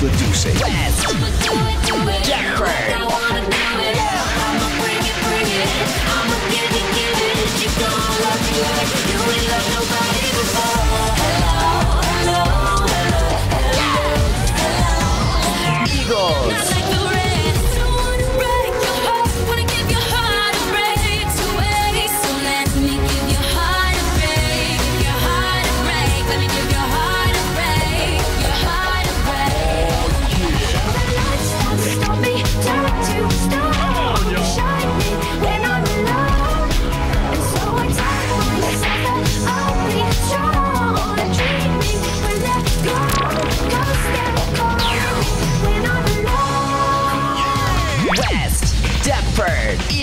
Introducing.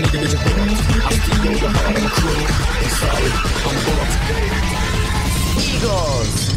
I feel your mom crew. I'm I'm. Eagles.